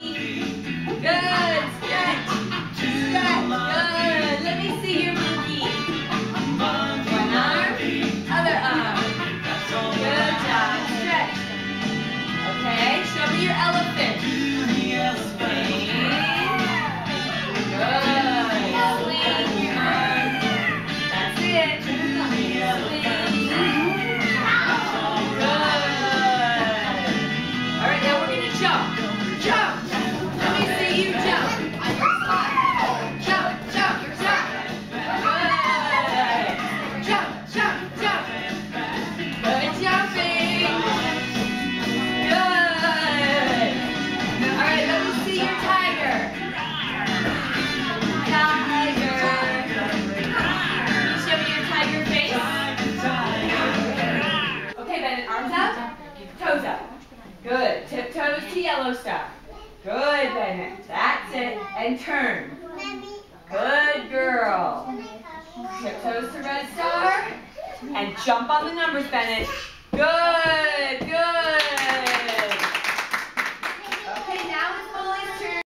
Yeah! Yellow stuff. Good, Bennett. That's it. And turn. Good girl. Tiptoes to red star. And jump on the numbers, Bennett. Good, good.